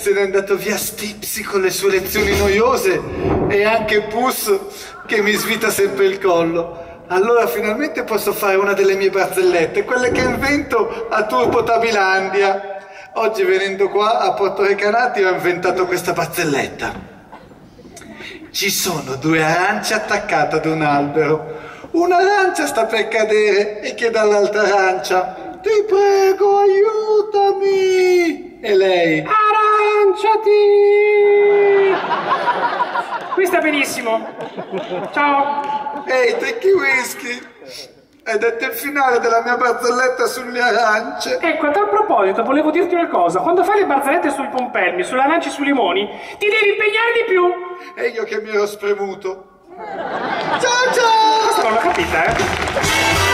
se n'è andato via Stipsi con le sue lezioni noiose e anche Pus che mi svita sempre il collo. Allora finalmente posso fare una delle mie barzellette, quelle che invento a Turbo Tabilandia. Oggi venendo qua a Porto Recanati ho inventato questa barzelletta. Ci sono due arance attaccate ad un albero. Un'arancia sta per cadere e chiede all'altra arancia: Ti prego, aiutami! Lei: Arranciati! Qui sta benissimo. Ciao. Ehi, Tricky Whisky! Hai detto il finale della mia barzelletta sulle arance. Ecco, a tal proposito, volevo dirti una cosa. Quando fai le barzellette sui pompelmi, sulle arance e sui limoni, ti devi impegnare di più. E io che mi ero spremuto. Ciao ciao! Questa non l'ho capita, eh?